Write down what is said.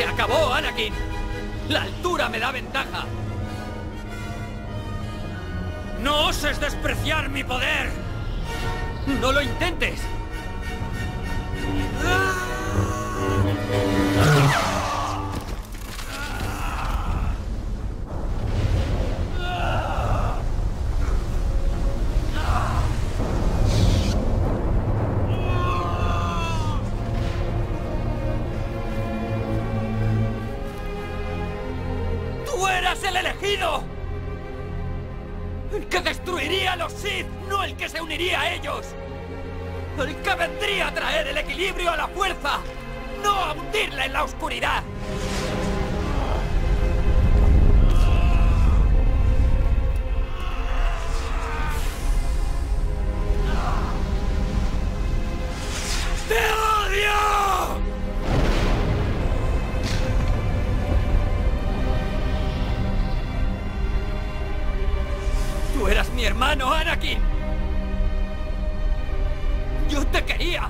Se acabó, Anakin. La altura me da ventaja. No oses despreciar mi poder. No lo intentes. El elegido! El que destruiría a los Sith, no el que se uniría a ellos. El que vendría a traer el equilibrio a la fuerza, no a hundirla en la oscuridad. mi hermano Anakin. Yo te quería.